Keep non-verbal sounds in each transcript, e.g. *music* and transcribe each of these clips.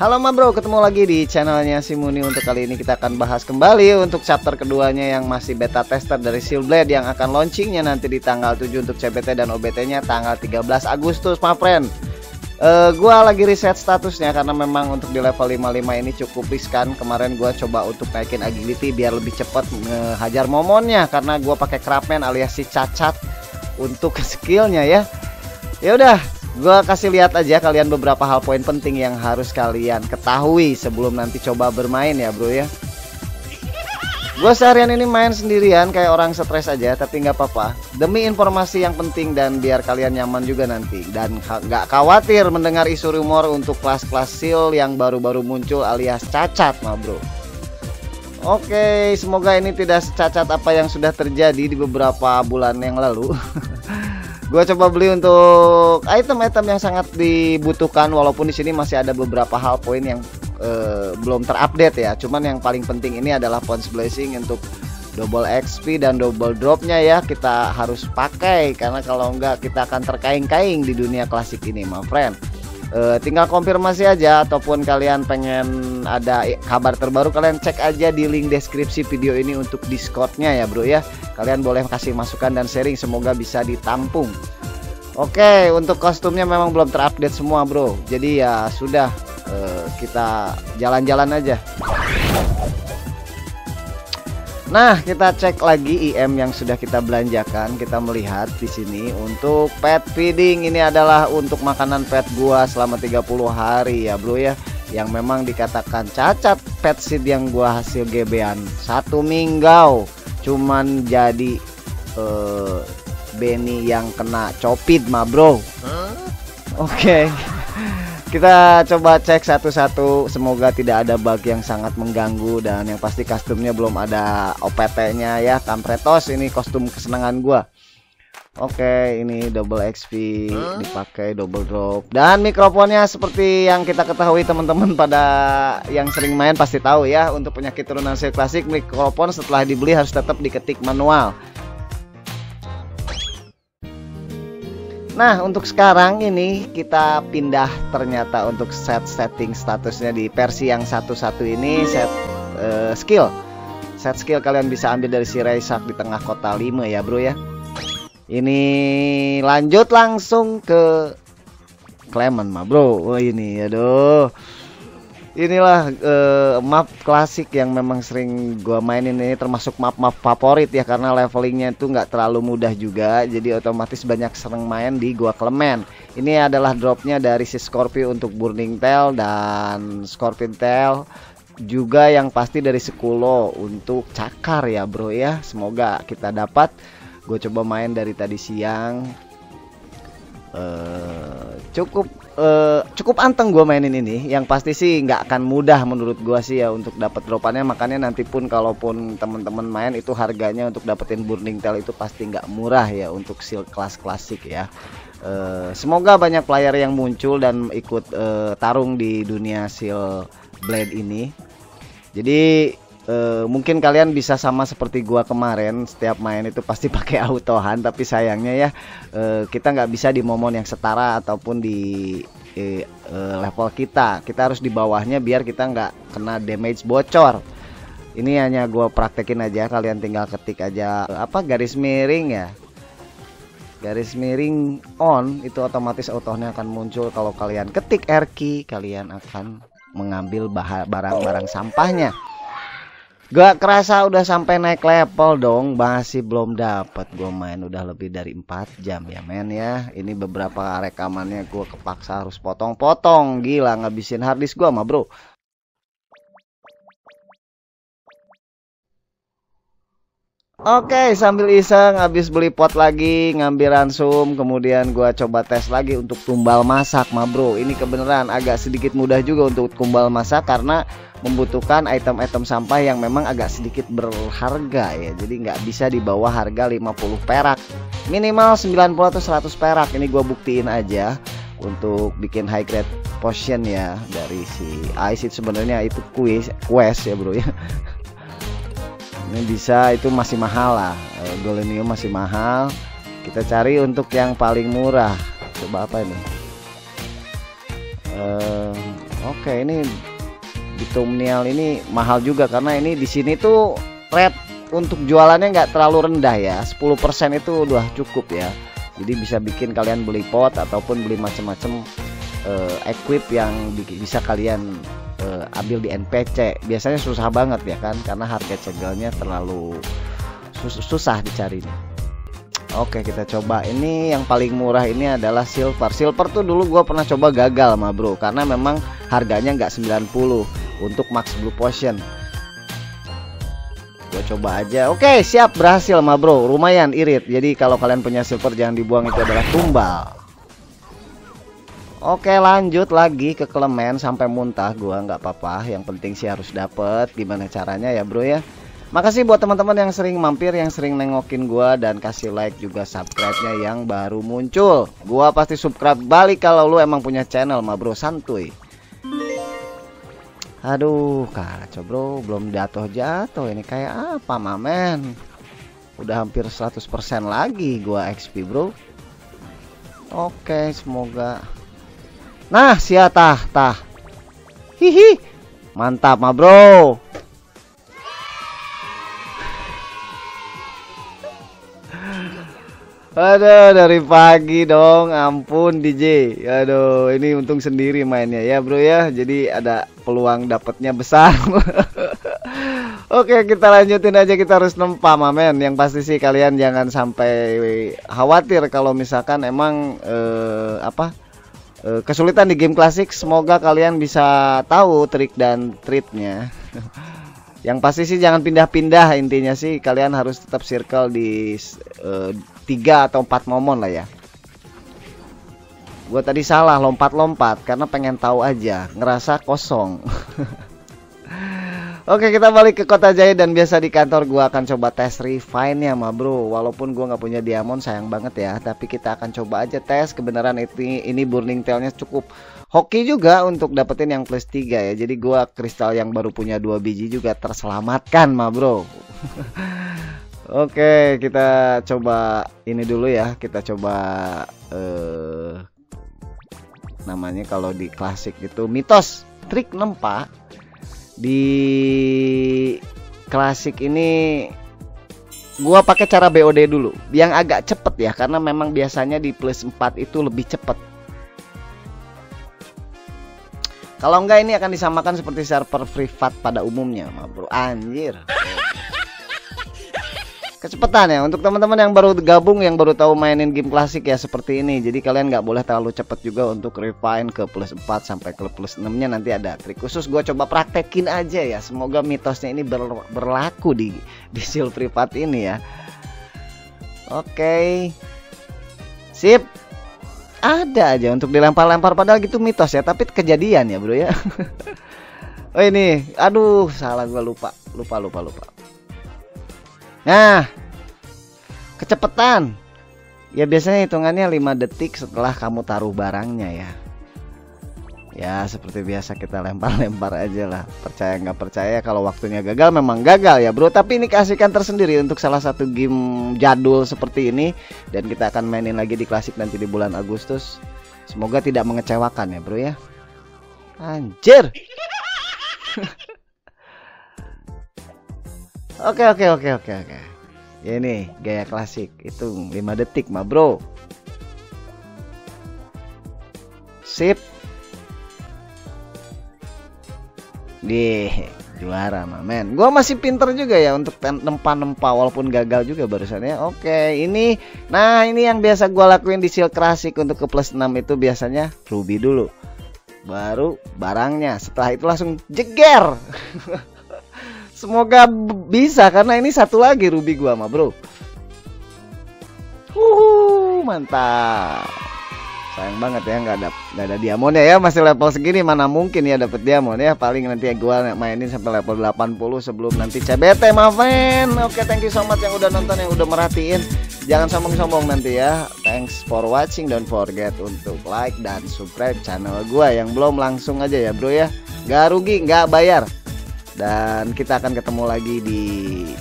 Halo ma bro, ketemu lagi di channelnya Simuni Untuk kali ini kita akan bahas kembali untuk chapter keduanya yang masih beta tester dari Seal Blade Yang akan launchingnya nanti di tanggal 7 untuk CBT dan OBT nya tanggal 13 Agustus my friend. Uh, Gua lagi reset statusnya karena memang untuk di level 55 ini cukup riskan. Kemarin gua coba untuk naikin agility biar lebih cepat ngehajar momonnya Karena gua pakai crabman alias si cacat untuk *laughs* skillnya ya. Ya udah gue kasih lihat aja kalian beberapa hal poin penting yang harus kalian ketahui sebelum nanti coba bermain ya bro ya. Gue seharian ini main sendirian kayak orang stres aja tapi nggak apa-apa. Demi informasi yang penting dan biar kalian nyaman juga nanti. Dan nggak khawatir mendengar isu rumor untuk kelas-kelas seal yang baru-baru muncul alias cacat mah bro. Oke semoga ini tidak secacat apa yang sudah terjadi di beberapa bulan yang lalu *laughs* Gua coba beli untuk item-item yang sangat dibutuhkan walaupun di sini masih ada beberapa hal poin yang uh, belum terupdate ya. Cuman yang paling penting ini adalah Points Blessing untuk double XP dan double dropnya ya kita harus pakai karena kalau enggak kita akan terkaing-kaing di dunia klasik ini, my friend. Uh, tinggal konfirmasi aja ataupun kalian pengen ada kabar terbaru kalian cek aja di link deskripsi video ini untuk discordnya ya bro ya. Kalian boleh kasih masukan dan sharing semoga bisa ditampung. Oke untuk kostumnya memang belum terupdate semua bro. Jadi ya sudah uh, kita jalan-jalan aja Nah, kita cek lagi IM yang sudah kita belanjakan. Kita melihat di sini untuk pet feeding ini adalah untuk makanan pet gua selama 30 hari ya, Bro ya. Yang memang dikatakan cacat pet seed yang gua hasil gebean satu minggu cuman jadi uh, Benny yang kena copit mah, Bro. Oke. Okay kita coba cek satu-satu. Semoga tidak ada bug yang sangat mengganggu dan yang pasti kostumnya belum ada OPT nya ya. Kampretos ini kostum kesenangan gua. Oke ini double XP dipakai double drop. Dan mikrofonnya seperti yang kita ketahui teman-teman pada yang sering main pasti tahu ya. Untuk penyakit turunan sel klasik mikrofon setelah dibeli harus tetap diketik manual Nah untuk sekarang ini kita pindah ternyata untuk set setting statusnya di versi yang satu-satu ini set uh, skill. Set skill kalian bisa ambil dari si Raisak di tengah kota 5 ya bro ya. Ini lanjut langsung ke Clement mah bro. Wah ini aduh inilah uh, map klasik yang memang sering gua mainin ini termasuk map-map favorit ya karena levelingnya itu nggak terlalu mudah juga jadi otomatis banyak sering main di gua Clement ini adalah dropnya dari si Scorpio untuk Burning Tail dan Scorpion Tail juga yang pasti dari Sekulo untuk cakar ya bro ya. Semoga kita dapat. Gue coba main dari tadi siang. Uh, cukup uh, cukup anteng gue mainin ini. Yang pasti sih nggak akan mudah menurut gue sih ya untuk dapat dropannya. Makanya nanti pun kalaupun teman-teman main itu harganya untuk dapetin burning tail itu pasti nggak murah ya untuk seal kelas klasik ya. Uh, semoga banyak player yang muncul dan ikut uh, tarung di dunia seal blade ini. Jadi Uh, mungkin kalian bisa sama seperti gua kemarin setiap main itu pasti *laughs* pakai autohan tapi sayangnya ya uh, kita nggak bisa di momon yang setara ataupun di uh, level kita. Kita harus di bawahnya biar kita nggak kena damage bocor. Ini hanya gua praktekin aja kalian tinggal ketik aja uh, apa garis miring ya? Garis miring on itu otomatis autonya akan muncul. Kalau kalian ketik R kalian akan mengambil barang-barang sampahnya Gak kerasa udah sampai naik level dong Masih belum dapat Gue main udah lebih dari 4 jam ya men ya. Ini beberapa rekamannya gue kepaksa harus potong-potong. Gila ngabisin harddisk gue mah bro Oke sambil iseng habis beli pot lagi ngambil ransum kemudian gua coba tes lagi untuk tumbal masak mah bro. Ini kebenaran agak sedikit mudah juga untuk tumbal masak karena membutuhkan item-item sampah yang memang agak sedikit berharga ya. Jadi nggak bisa di bawah harga 50 perak. Minimal 90 atau 100 perak. Ini gua buktiin aja untuk bikin high grade potion ya dari si ice. Sebenarnya itu quest quest ya bro ya ini bisa itu masih mahal lah. Golenium masih mahal. Kita cari untuk yang paling murah. Coba apa ini? Uh, oke ini bitumnial ini mahal juga karena ini di sini tuh rate untuk jualannya nggak terlalu rendah ya. 10% itu udah cukup ya. Jadi bisa bikin kalian beli pot ataupun beli macam-macam uh, equip yang bisa kalian ambil di NPC biasanya susah banget ya kan karena harga cegelnya terlalu sus susah dicari Oke kita coba. Ini yang paling murah ini adalah silver. Silver tuh dulu gue pernah coba gagal mah bro. Karena memang harganya nggak 90 untuk max blue potion. Gue coba aja. Oke siap. Berhasil mah bro. Lumayan irit. Jadi kalau kalian punya silver jangan dibuang. Itu adalah tumbal Oke lanjut lagi ke klemen sampai muntah gua nggak apa-apa yang penting sih harus dapet gimana caranya ya bro ya Makasih buat teman-teman yang sering mampir, yang sering nengokin gua dan kasih like juga subscribe-nya yang baru muncul. Gua pasti subscribe balik kalau lu emang punya channel mah bro, santuy. Aduh, kacau bro, belum jatuh-jatuh ini kayak apa mamen? Udah hampir 100% lagi gua XP bro. Oke, semoga Nah, siatah tah. Hihi. Mantap mah bro. Aduh dari pagi dong ampun DJ Aduh ini untung sendiri mainnya ya bro ya Jadi ada peluang dapatnya besar *laughs* Oke kita lanjutin aja kita harus nempa mamen Yang pasti sih kalian jangan sampai khawatir Kalau misalkan emang eh, apa eh, kesulitan di game klasik Semoga kalian bisa tahu trik dan triknya *laughs* Yang pasti sih jangan pindah-pindah intinya sih kalian harus tetap circle di uh, tiga atau empat momon lah ya. Gue tadi salah lompat-lompat karena pengen tahu aja ngerasa kosong *laughs* Oke kita balik ke kota Jaya dan biasa di kantor gue akan coba tes refine ya ma bro. Walaupun gue nggak punya diamond sayang banget ya. Tapi kita akan coba aja tes kebenaran ini, ini burning tailnya cukup hoki juga untuk dapetin yang plus 3 ya. Jadi gue kristal yang baru punya dua biji juga terselamatkan ma bro. *laughs* Oke, kita coba ini dulu ya. Kita coba eh namanya kalau di klasik itu mitos. Trik nempa. Di klasik ini gua pakai cara BOD dulu. Yang agak cepet ya karena memang biasanya di plus 4 itu lebih cepet. Kalau enggak ini akan disamakan seperti server privat pada umumnya bro. Anjir kecepatan ya untuk teman-teman yang baru gabung yang baru tahu mainin game klasik ya seperti ini. Jadi kalian nggak boleh terlalu cepat juga untuk refine ke plus 4 sampai ke plus 6 nya nanti ada trik khusus gue coba praktekin aja ya. Semoga mitosnya ini ber berlaku di di seal privat ini ya. Oke. Okay. sip. Ada aja untuk dilempar-lempar padahal gitu mitos ya tapi kejadian ya bro ya. *laughs* Oh ini. Aduh salah gue lupa. Lupa lupa lupa Nah, kecepatan. Ya biasanya hitungannya 5 detik setelah kamu taruh barangnya ya. Ya seperti biasa kita lempar-lempar aja lah. Percaya nggak percaya kalau waktunya gagal memang gagal ya bro. Tapi ini kasihkan tersendiri untuk salah satu game jadul seperti ini dan kita akan mainin lagi di klasik nanti di bulan Agustus. Semoga tidak mengecewakan ya bro ya. Anjir. *laughs* Oke oke oke oke oke. Ya ini gaya klasik itu 5 detik mah bro. Sip. Di juara mah men. Gua masih pinter juga ya untuk nempa-nempa walaupun gagal juga barusannya. Oke, ini nah ini yang biasa gua lakuin di seal klasik untuk ke plus 6 itu biasanya ruby dulu. Baru barangnya. Setelah itu langsung jeger. *laughs* Semoga bisa karena ini satu lagi ruby gua mah, Bro. Huhu, mantap. Sayang banget ya nggak ada nggak ada diamond ya, masih level segini mana mungkin ya dapet diamond ya. Paling nanti gua mainin sampai level 80 sebelum nanti CBT friend. Oke, thank you so much yang udah nonton yang udah merhatiin. Jangan sombong-sombong nanti ya. Thanks for watching. Don't forget untuk like dan subscribe channel gua yang belum langsung aja ya, Bro ya. Gak rugi, nggak bayar dan kita akan ketemu lagi di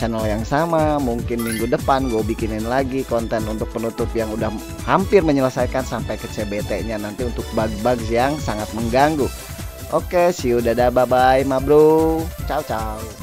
channel yang sama mungkin minggu depan gue bikinin lagi konten untuk penutup yang udah hampir menyelesaikan sampai ke CBT nya nanti untuk bug-bug yang sangat mengganggu Oke, see you dadah bye bye, ma bro. Ciao ciao.